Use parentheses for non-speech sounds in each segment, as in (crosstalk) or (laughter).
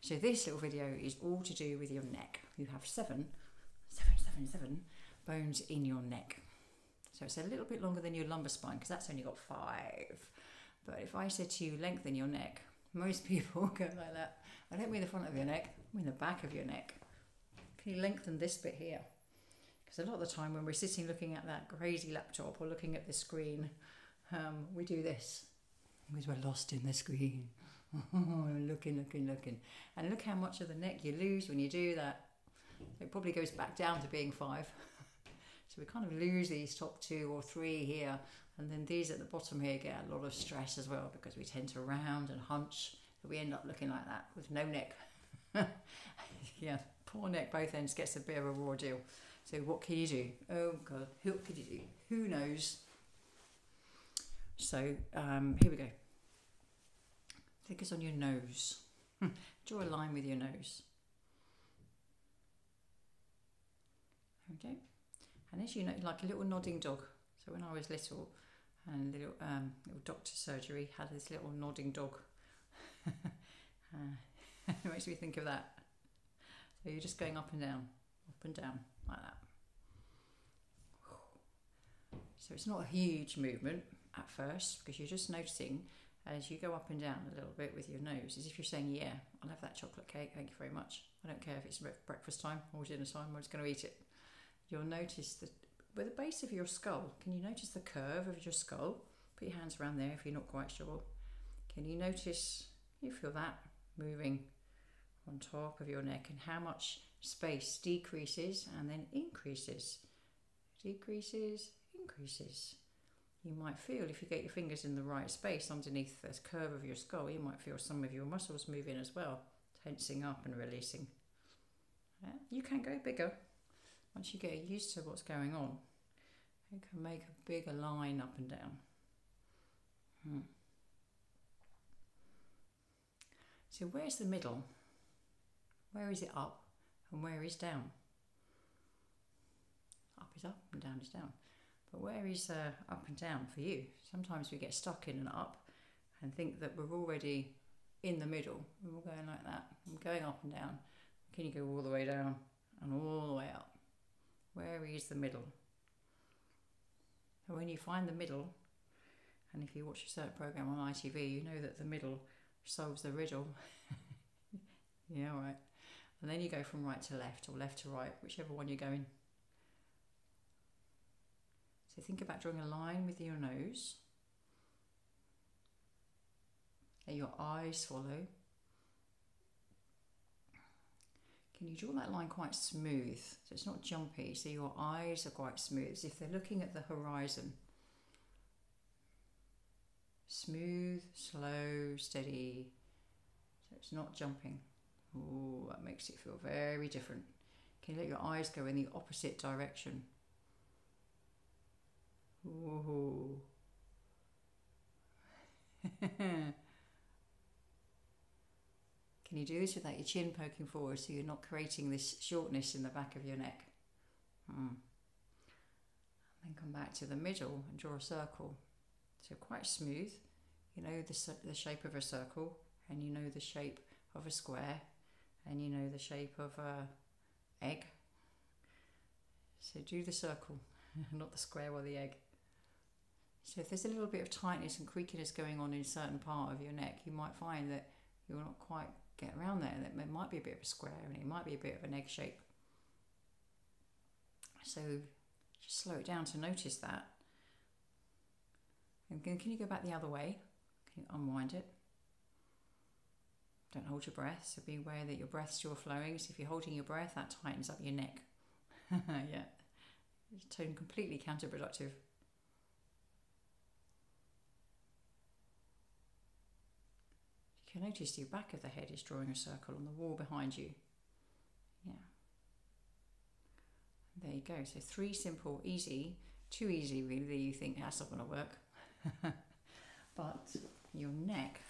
so this little video is all to do with your neck. You have seven, seven, seven, seven bones in your neck. So it's a little bit longer than your lumbar spine because that's only got five. But if I said to you lengthen your neck, most (laughs) people go like that. I don't mean the front of your neck, I mean the back of your neck. Can you lengthen this bit here? Because a lot of the time when we're sitting looking at that crazy laptop or looking at the screen, um, we do this because we're lost in the screen. (laughs) looking, looking, looking. And look how much of the neck you lose when you do that. It probably goes back down to being five. (laughs) so we kind of lose these top two or three here. And then these at the bottom here get a lot of stress as well because we tend to round and hunch. So we end up looking like that with no neck. (laughs) yeah, poor neck both ends gets a bit of a raw deal. So what can you do? Oh God, what could you do? Who knows? So um, here we go. Focus on your nose. Draw a line with your nose. Okay. And as you know, like a little nodding dog. So when I was little, and little um, little doctor surgery had this little nodding dog. (laughs) uh, (laughs) it makes me think of that. So you're just going up and down, up and down like that. So it's not a huge movement at first because you're just noticing as you go up and down a little bit with your nose, as if you're saying, Yeah, I'll have that chocolate cake, thank you very much. I don't care if it's breakfast time or dinner time, I'm just going to eat it. You'll notice that with the base of your skull, can you notice the curve of your skull? Put your hands around there if you're not quite sure. Can you notice, you feel that moving on top of your neck and how much space decreases and then increases? Decreases, increases. You might feel if you get your fingers in the right space underneath this curve of your skull, you might feel some of your muscles moving as well, tensing up and releasing. Yeah? You can go bigger once you get used to what's going on. You can make a bigger line up and down. Hmm. So, where's the middle? Where is it up and where is down? Up is up and down is down. But where is uh, up and down for you? Sometimes we get stuck in and up and think that we're already in the middle. We're all going like that. I'm going up and down. Can you go all the way down and all the way up? Where is the middle? And when you find the middle, and if you watch a certain program on ITV, you know that the middle solves the riddle. (laughs) yeah, right. And then you go from right to left or left to right, whichever one you're going. So think about drawing a line with your nose. Let your eyes follow. Can you draw that line quite smooth? So it's not jumpy, so your eyes are quite smooth, as if they're looking at the horizon. Smooth, slow, steady. So it's not jumping. Oh, that makes it feel very different. Can you let your eyes go in the opposite direction? Ooh. (laughs) Can you do this without your chin poking forward so you're not creating this shortness in the back of your neck? Hmm. And then come back to the middle and draw a circle. So quite smooth. You know the, the shape of a circle and you know the shape of a square and you know the shape of a egg. So do the circle, (laughs) not the square or the egg. So if there's a little bit of tightness and creakiness going on in a certain part of your neck, you might find that you'll not quite get around there. That it might be a bit of a square and it might be a bit of an egg shape. So just slow it down to notice that. And can you go back the other way? Can you unwind it? Don't hold your breath, so be aware that your breath's still flowing. So if you're holding your breath, that tightens up your neck. (laughs) yeah. Tone completely counterproductive. You notice the back of the head is drawing a circle on the wall behind you. Yeah. There you go. So three simple, easy, too easy really. You think that's not going to work. (laughs) but your neck,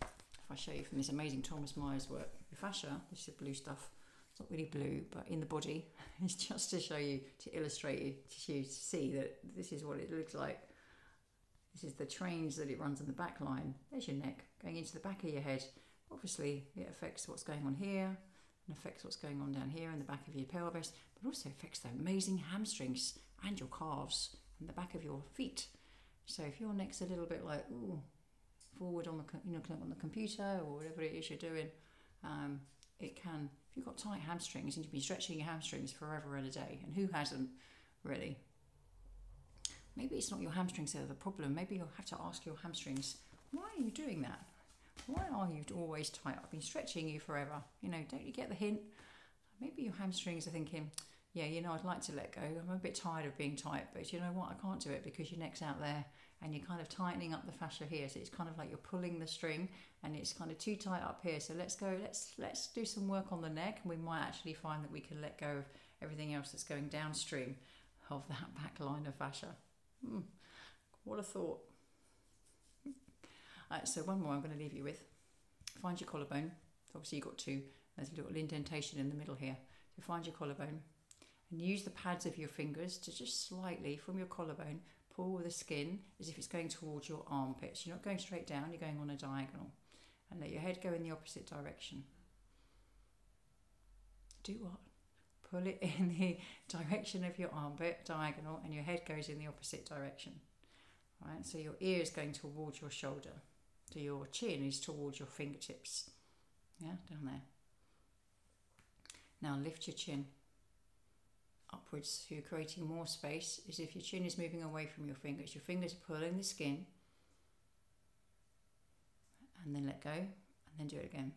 if I show you from this amazing Thomas Myers work, the fascia, this is blue stuff. It's not really blue, but in the body, (laughs) it's just to show you, to illustrate you, to you to see that this is what it looks like this is the trains that it runs on the back line. There's your neck going into the back of your head. Obviously, it affects what's going on here and affects what's going on down here in the back of your pelvis, but also affects the amazing hamstrings and your calves and the back of your feet. So if your neck's a little bit like ooh, forward on the you know on the computer or whatever it is you're doing, um, it can. If you've got tight hamstrings and you've been stretching your hamstrings forever and a day, and who hasn't really? Maybe it's not your hamstrings that are the problem. Maybe you'll have to ask your hamstrings, why are you doing that? Why are you always tight? I've been stretching you forever. You know, don't you get the hint? Maybe your hamstrings are thinking, yeah, you know, I'd like to let go. I'm a bit tired of being tight, but you know what? I can't do it because your neck's out there and you're kind of tightening up the fascia here. So it's kind of like you're pulling the string and it's kind of too tight up here. So let's go, let's let's do some work on the neck and we might actually find that we can let go of everything else that's going downstream of that back line of fascia. Hmm. What a thought. Right, so one more I'm going to leave you with. Find your collarbone. Obviously you've got two. There's a little indentation in the middle here. So find your collarbone and use the pads of your fingers to just slightly from your collarbone pull the skin as if it's going towards your armpits. You're not going straight down, you're going on a diagonal. And let your head go in the opposite direction. Do what? Pull it (laughs) in the direction of your armpit, diagonal, and your head goes in the opposite direction. Right, so your ear is going towards your shoulder. So your chin is towards your fingertips. Yeah, down there. Now lift your chin upwards, so you're creating more space, as if your chin is moving away from your fingers. Your fingers are pulling the skin, and then let go, and then do it again.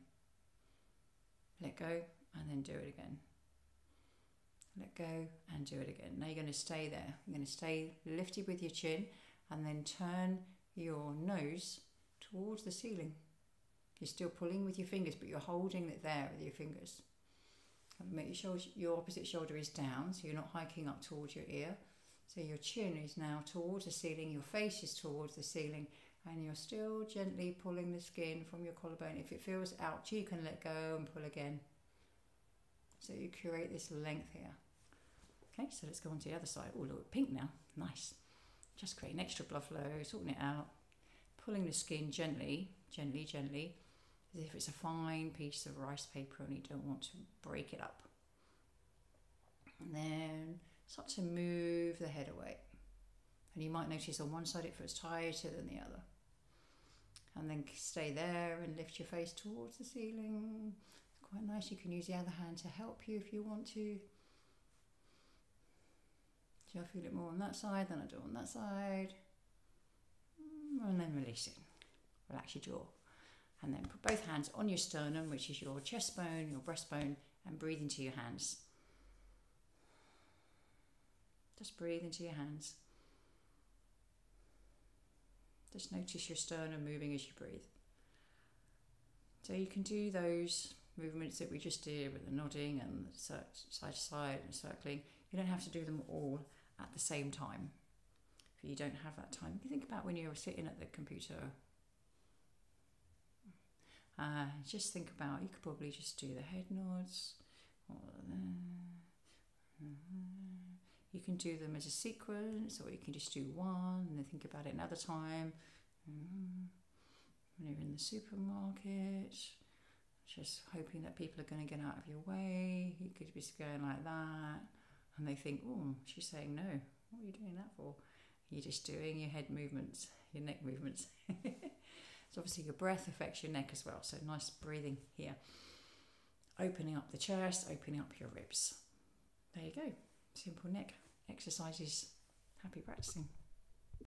Let go, and then do it again. Let go, and do it again. Now you're going to stay there. You're going to stay lifted with your chin, and then turn your nose towards the ceiling. You're still pulling with your fingers, but you're holding it there with your fingers. Make sure your opposite shoulder is down, so you're not hiking up towards your ear. So your chin is now towards the ceiling, your face is towards the ceiling, and you're still gently pulling the skin from your collarbone. If it feels out, you can let go and pull again. So you create this length here. Okay, so let's go on to the other side. Oh, look, pink now. Nice. Just creating extra blood flow, sorting it out, pulling the skin gently, gently, gently as if it's a fine piece of rice paper and you don't want to break it up. And then start to move the head away. And you might notice on one side it feels tighter than the other. And then stay there and lift your face towards the ceiling. It's quite nice. You can use the other hand to help you if you want to. Do I feel it more on that side than I do on that side? Mm, and then release it. Relax your jaw and then put both hands on your sternum, which is your chest bone, your breastbone, and breathe into your hands. Just breathe into your hands. Just notice your sternum moving as you breathe. So you can do those movements that we just did with the nodding and the side to side and circling. You don't have to do them all at the same time. If you don't have that time, you think about when you're sitting at the computer uh, just think about, you could probably just do the head nods. You can do them as a sequence, or you can just do one and then think about it another time. When you're in the supermarket, just hoping that people are going to get out of your way. You could be going like that, and they think, "Oh, she's saying no. What are you doing that for?" You're just doing your head movements, your neck movements. (laughs) So obviously your breath affects your neck as well. So nice breathing here. Opening up the chest, opening up your ribs. There you go. Simple neck exercises. Happy practicing.